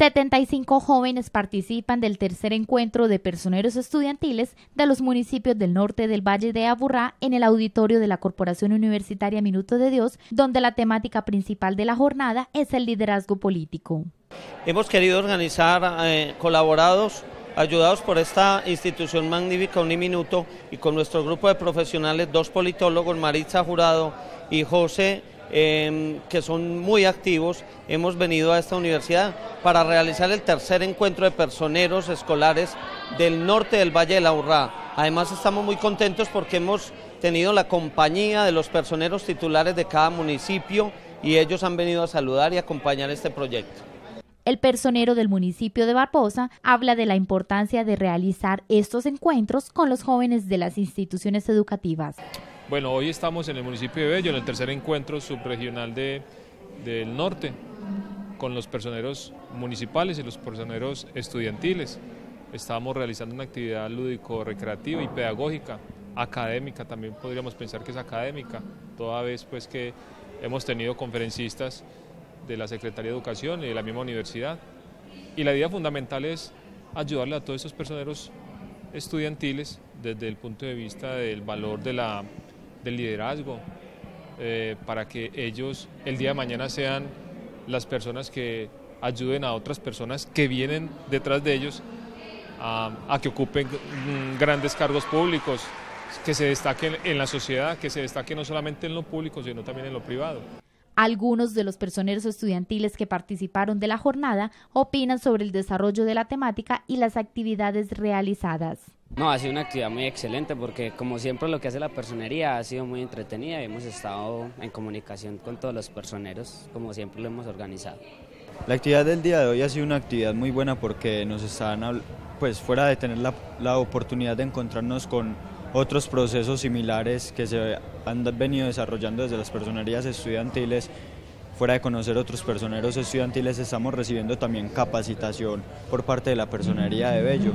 75 jóvenes participan del tercer encuentro de personeros estudiantiles de los municipios del norte del Valle de Aburrá en el auditorio de la Corporación Universitaria Minuto de Dios, donde la temática principal de la jornada es el liderazgo político. Hemos querido organizar eh, colaborados, ayudados por esta institución magnífica Uniminuto y con nuestro grupo de profesionales, dos politólogos, Maritza Jurado y José Em, que son muy activos, hemos venido a esta universidad para realizar el tercer encuentro de personeros escolares del norte del Valle de la Urrá. Además estamos muy contentos porque hemos tenido la compañía de los personeros titulares de cada municipio y ellos han venido a saludar y acompañar este proyecto. El personero del municipio de Barbosa habla de la importancia de realizar estos encuentros con los jóvenes de las instituciones educativas. Bueno, hoy estamos en el municipio de Bello, en el tercer encuentro subregional de, del norte, con los personeros municipales y los personeros estudiantiles. Estamos realizando una actividad lúdico-recreativa y pedagógica, académica, también podríamos pensar que es académica, toda vez pues que hemos tenido conferencistas de la Secretaría de Educación y de la misma universidad. Y la idea fundamental es ayudarle a todos estos personeros estudiantiles desde el punto de vista del valor de la del liderazgo, eh, para que ellos el día de mañana sean las personas que ayuden a otras personas que vienen detrás de ellos a, que ocupen grandes cargos públicos, que se destaquen en la sociedad, que se destaquen no solamente en lo público, sino también en lo privado. Algunos de los personeros estudiantiles que participaron de la jornada opinan sobre el desarrollo de la temática y las actividades realizadas. No, ha sido una actividad muy excelente porque como siempre lo que hace la personería ha sido muy entretenida y hemos estado en comunicación con todos los personeros como siempre lo hemos organizado. La actividad del día de hoy ha sido una actividad muy buena porque nos están, pues fuera de tener la, la oportunidad de encontrarnos con otros procesos similares que se han venido desarrollando desde las personerías estudiantiles. Fuera de conocer otros personeros estudiantiles, estamos recibiendo también capacitación por parte de la personería de Bello